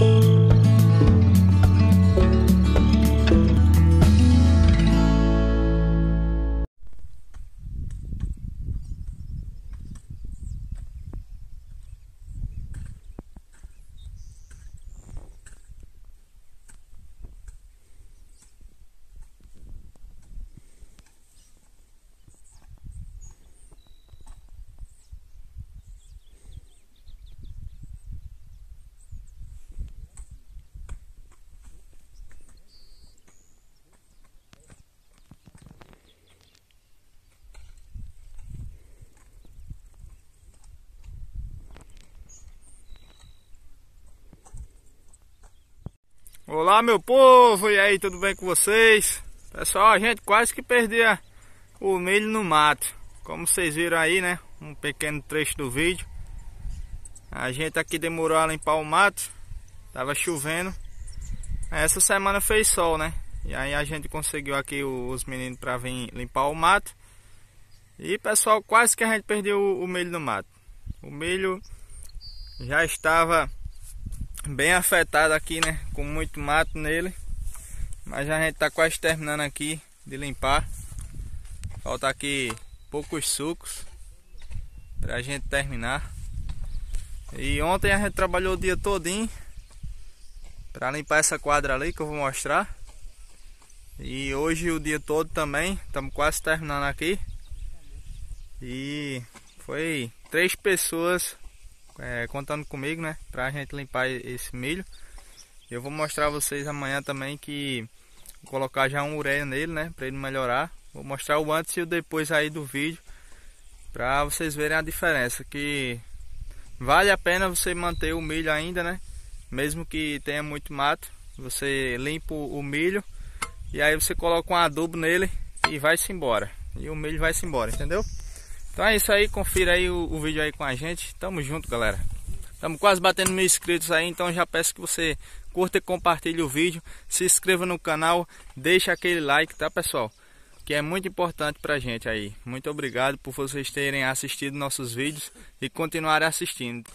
Bye. Olá meu povo, e aí, tudo bem com vocês? Pessoal, a gente quase que perdeu o milho no mato. Como vocês viram aí, né, um pequeno trecho do vídeo. A gente aqui demorou a limpar o mato Tava chovendo. Essa semana fez sol, né? E aí a gente conseguiu aqui os meninos para vir limpar o mato. E pessoal, quase que a gente perdeu o milho no mato. O milho já estava bem afetado aqui, né? Com muito mato nele. Mas a gente tá quase terminando aqui de limpar. Falta aqui poucos sucos pra gente terminar. E ontem a gente trabalhou o dia todinho para limpar essa quadra ali que eu vou mostrar. E hoje o dia todo também, estamos quase terminando aqui. E foi três pessoas é, contando comigo, né? Pra gente limpar esse milho. Eu vou mostrar a vocês amanhã também que vou colocar já um ureia nele, né? Pra ele melhorar. Vou mostrar o antes e o depois aí do vídeo. Pra vocês verem a diferença. Que vale a pena você manter o milho ainda, né? Mesmo que tenha muito mato. Você limpa o milho. E aí você coloca um adubo nele e vai-se embora. E o milho vai-se embora, entendeu? Então é isso aí, confira aí o, o, vídeo aí com a gente. Tamo junto, galera. Estamos quase batendo mil inscritos aí, então já peço que você curta e compartilhe o vídeo, se inscreva no canal, deixa aquele like, tá pessoal? Que é muito importante pra gente aí. Muito obrigado por vocês terem assistido nossos vídeos e continuarem assistindo.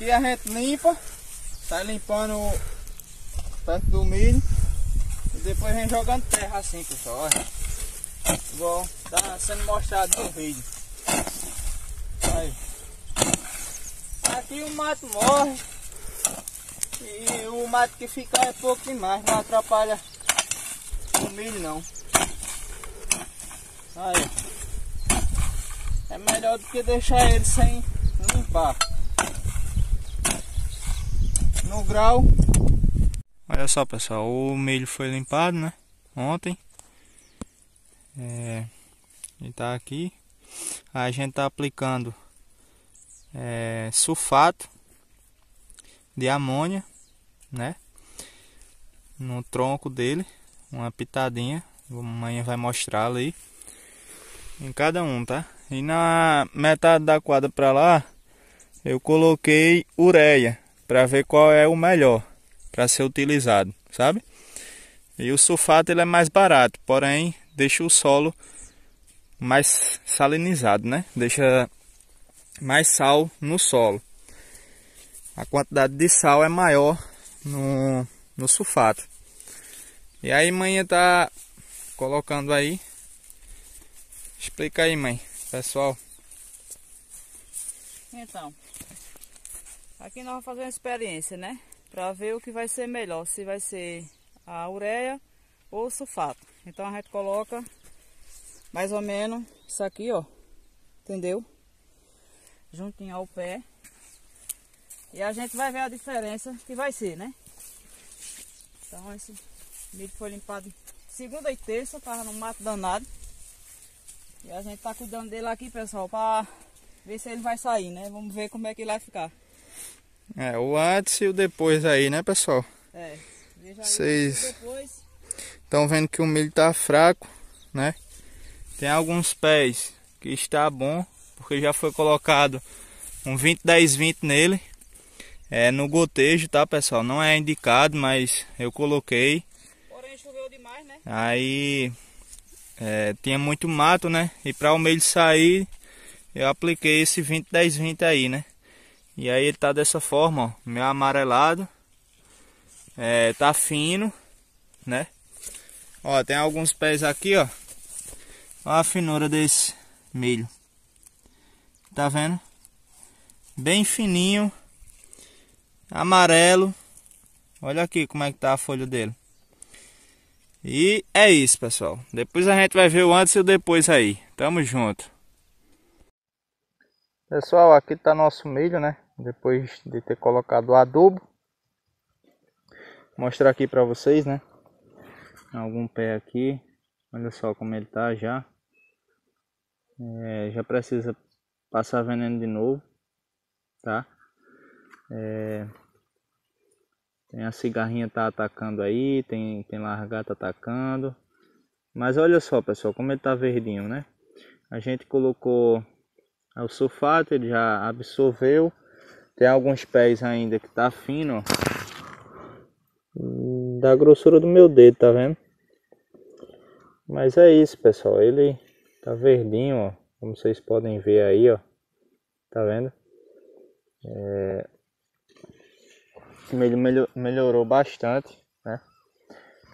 Aqui a gente limpa, sai limpando perto do milho e depois vem jogando terra assim, pessoal. Olha. Igual tá sendo mostrado no vídeo. Aí. Aqui o mato morre e o mato que fica é pouco demais, não atrapalha o milho não. Aí. É melhor do que deixar ele sem limpar no grau. Olha só pessoal, o milho foi limpado, né? Ontem. É, ele tá aqui. A gente tá aplicando é, sulfato de amônia, né? No tronco dele, uma pitadinha. Amanhã vai mostrá-lo aí. Em cada um, tá? E na metade da quadra pra lá, eu coloquei ureia para ver qual é o melhor para ser utilizado, sabe? E o sulfato ele é mais barato, porém deixa o solo mais salinizado, né? Deixa mais sal no solo. A quantidade de sal é maior no, no sulfato. E aí mãe tá colocando aí. Explica aí, mãe, pessoal. Então, aqui nós vamos fazer uma experiência, né? Para ver o que vai ser melhor, se vai ser a ureia ou o sulfato. Então a gente coloca mais ou menos isso aqui, ó. Entendeu? Juntinho ao pé. E a gente vai ver a diferença que vai ser, né? Então esse milho foi limpado segunda e terça, tava no mato danado. E a gente tá cuidando dele aqui, pessoal, para ver se ele vai sair, né? Vamos ver como é que ele vai ficar. É, o antes e o depois aí, né, pessoal? É. Vocês estão vendo que o milho tá fraco, né? Tem alguns pés que está bom, porque já foi colocado um 20 10 20 nele. É no gotejo, tá, pessoal? Não é indicado, mas eu coloquei. Porém choveu demais, né? Aí é, tinha muito mato, né? E para o milho sair, eu apliquei esse 20 10 20 aí, né? E aí ele tá dessa forma, ó, meio amarelado. É, tá fino, né? Ó, tem alguns pés aqui, ó. Olha a finura desse milho. Tá vendo? Bem fininho. Amarelo. Olha aqui como é que tá a folha dele. E é isso, pessoal. Depois a gente vai ver o antes e o depois aí. Tamo junto. Pessoal, aqui tá nosso milho, né? Depois de ter colocado o adubo. Mostrar aqui para vocês, né? Algum pé aqui. Olha só como ele tá já. É, já precisa passar veneno de novo, tá? É, tem a cigarrinha tá atacando aí, tem, tem largata atacando. Mas olha só, pessoal, como ele tá verdinho, né? A gente colocou o sulfato, ele já absorveu. Tem alguns pés ainda que tá fino, ó. Da grossura do meu dedo, tá vendo? Mas é isso, pessoal. Ele tá verdinho, ó. Como vocês podem ver aí, ó. Tá vendo? É... Ele melhorou bastante, né?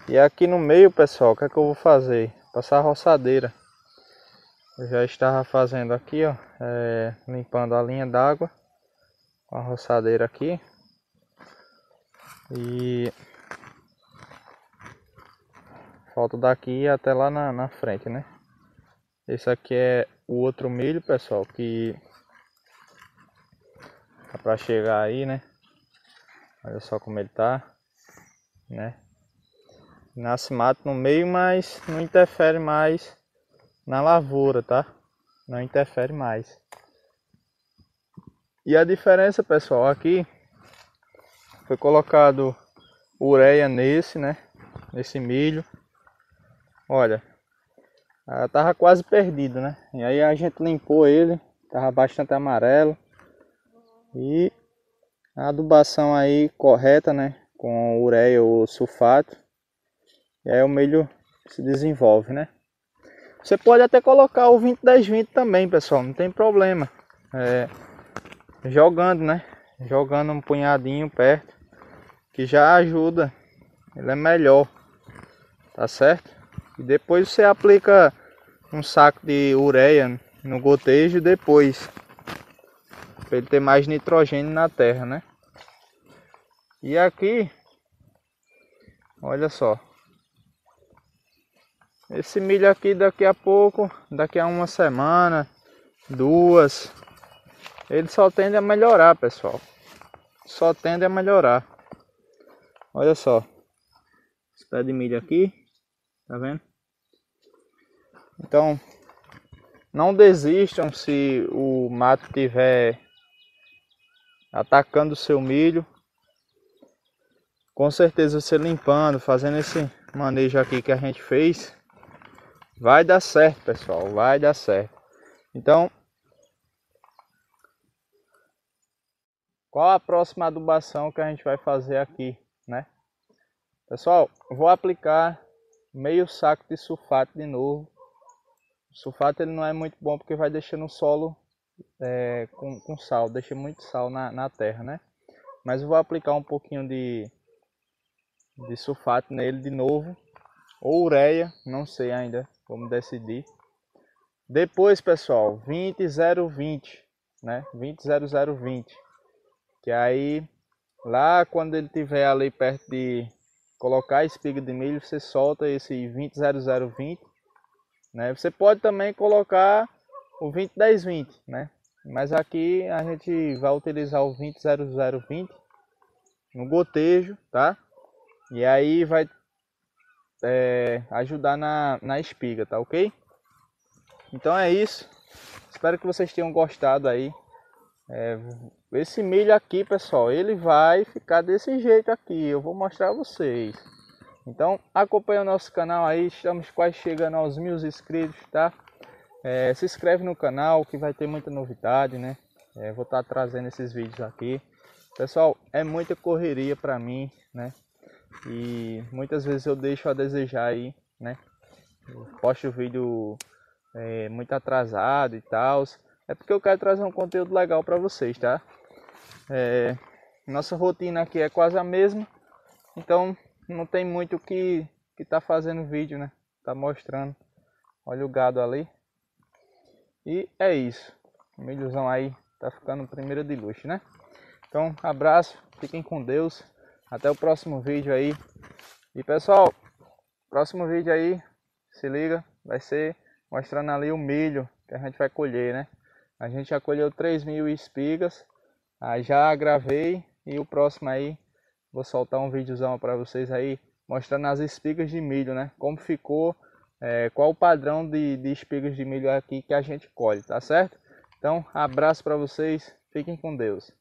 E aqui no meio, pessoal, o que é que eu vou fazer? Passar roçadeira. Eu já estava fazendo aqui, ó, é, limpando a linha d'água com a roçadeira aqui. E falta daqui até lá na, na frente, né? Esse aqui é o outro milho, pessoal, que tá para chegar aí, né? Olha só como ele tá, né? Nasce mato no meio, mas não interfere mais na lavoura, tá? Não interfere mais. E a diferença, pessoal, aqui foi colocado ureia nesse, né? Nesse milho. Olha, ela tava quase perdido, né? E aí a gente limpou ele, tava bastante amarelo. E a adubação aí correta, né? Com ureia ou sulfato. E aí o milho se desenvolve, né? Você pode até colocar o 20 10 20 também, pessoal, não tem problema. É, jogando, né? Jogando um punhadinho perto, que já ajuda. Ele é melhor. Tá certo? E depois você aplica um saco de ureia no gotejo depois. Para ele ter mais nitrogênio na terra, né? E aqui, olha só. Esse milho aqui daqui a pouco, daqui a uma semana, duas, ele só tende a melhorar, pessoal. Só tende a melhorar. Olha só. Esse pé de milho aqui, tá vendo? Então, não desistam se o mato tiver atacando o seu milho. Com certeza você limpando, fazendo esse manejo aqui que a gente fez, Vai dar certo, pessoal, vai dar certo. Então, qual a próxima adubação que a gente vai fazer aqui, né? Pessoal, vou aplicar meio saco de sulfato de novo. O sulfato ele não é muito bom porque vai deixando o solo é, com, com, sal, deixa muito sal na, na terra, né? Mas eu vou aplicar um pouquinho de, de sulfato nele de novo. Ou ureia, não sei ainda, vamos decidir. Depois, pessoal, 20020, né? 200020. Que aí, lá quando ele tiver ali perto de colocar a espiga de milho, você solta esse 200020, né? Você pode também colocar o 201020, né? Mas aqui a gente vai utilizar o 200020 no gotejo, tá? E aí vai é, ajudar na, na espiga, tá ok? Então é isso. Espero que vocês tenham gostado aí. É, esse milho aqui, pessoal, ele vai ficar desse jeito aqui. Eu vou mostrar a vocês. Então, acompanha o nosso canal aí. Estamos quase chegando aos mil inscritos, tá? É, se inscreve no canal que vai ter muita novidade, né? É, vou estar tá trazendo esses vídeos aqui. Pessoal, é muita correria para mim, né? E muitas vezes eu deixo a desejar aí, né? Eu posto o vídeo é, muito atrasado e tal. É porque eu quero trazer um conteúdo legal para vocês, tá? É, nossa rotina aqui é quase a mesma, então não tem muito que que tá fazendo vídeo, né? Tá mostrando. Olha o gado ali. E é isso. O milhozão aí tá ficando primeira de luxo, né? Então, abraço, fiquem com Deus. Até o próximo vídeo aí. E pessoal, próximo vídeo aí, se liga, vai ser mostrando ali o milho que a gente vai colher, né? A gente já colheu 3 mil espigas, aí já gravei e o próximo aí vou soltar um videozão para vocês aí mostrando as espigas de milho, né? Como ficou, é, qual o padrão de, de espigas de milho aqui que a gente colhe, tá certo? Então, abraço para vocês, fiquem com Deus.